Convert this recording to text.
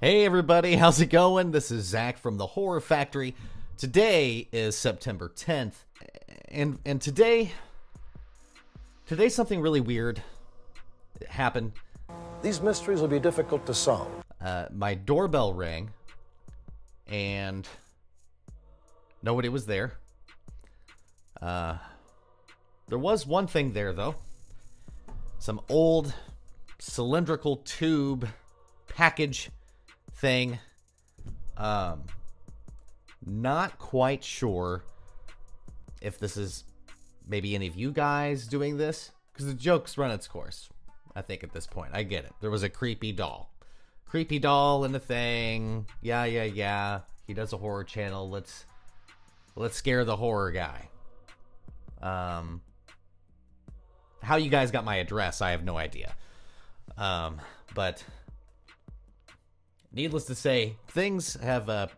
Hey everybody, how's it going? This is Zach from the Horror Factory. Today is September 10th, and and today today something really weird happened. These mysteries will be difficult to solve. Uh, my doorbell rang, and nobody was there. Uh, there was one thing there though. Some old cylindrical tube package thing. Um, not quite sure if this is maybe any of you guys doing this because the joke's run its course. I think at this point, I get it. There was a creepy doll, creepy doll in the thing. Yeah, yeah, yeah. He does a horror channel. Let's let's scare the horror guy. Um, how you guys got my address, I have no idea. Um, but needless to say, things have uh,